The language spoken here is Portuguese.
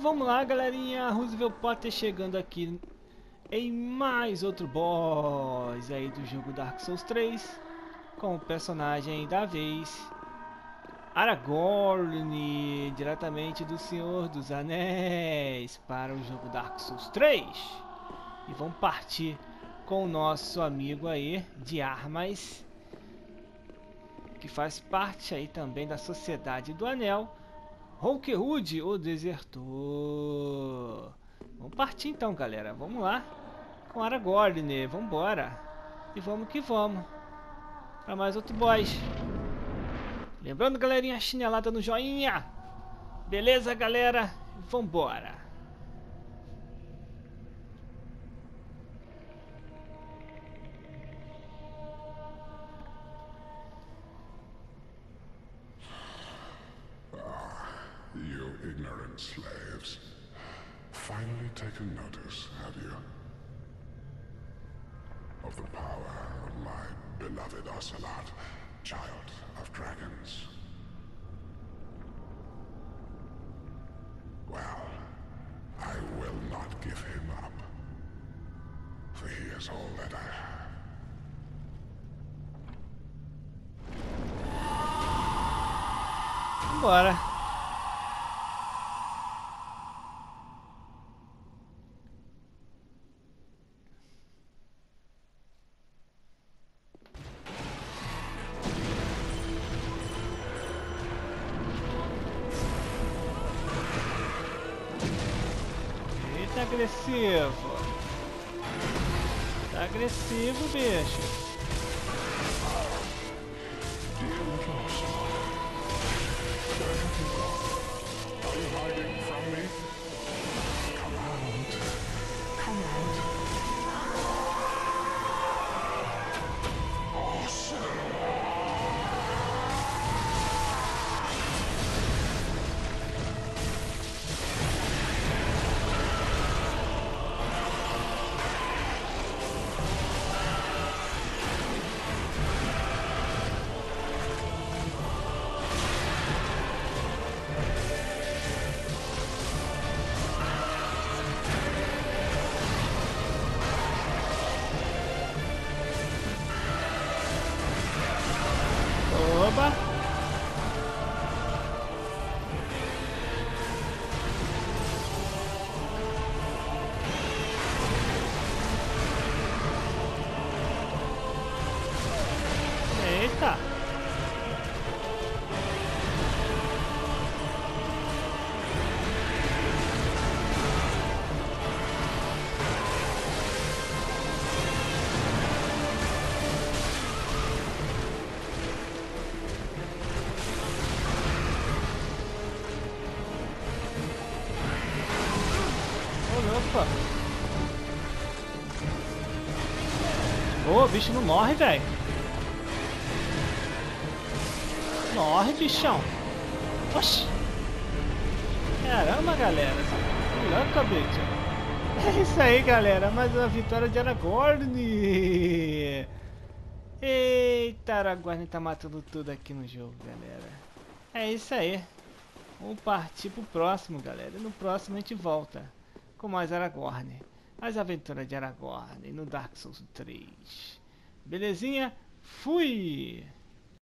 vamos lá, galerinha. Roosevelt Potter chegando aqui em mais outro boss aí do jogo Dark Souls 3 com o personagem da vez Aragorn, diretamente do Senhor dos Anéis para o jogo Dark Souls 3. E vamos partir com o nosso amigo aí de armas que faz parte aí também da Sociedade do Anel Hulkwood, o desertor. Vamos partir então, galera. Vamos lá com Aragorn. Vamos embora. E vamos que vamos. Para mais outro boss. Lembrando, galerinha, chinelada no joinha. Beleza, galera? Vambora. Slaves. Finally taken notice, have you? Of the power of my beloved Ocelot, child of dragons. Well, I will not give him up. For he is all that I have. Bora. Agressivo. Tá agressivo, bicho. Opa! Ô, o bicho não morre, velho. Morre, bichão. Oxi. Caramba, galera. Louca, bicho. É isso aí, galera. Mais uma vitória de Aragorn. Eita, Aragorn tá matando tudo aqui no jogo, galera. É isso aí. Vamos partir pro próximo, galera. No próximo a gente volta com mais Aragorn. As aventuras de Aragorn no Dark Souls 3. Belezinha? Fui!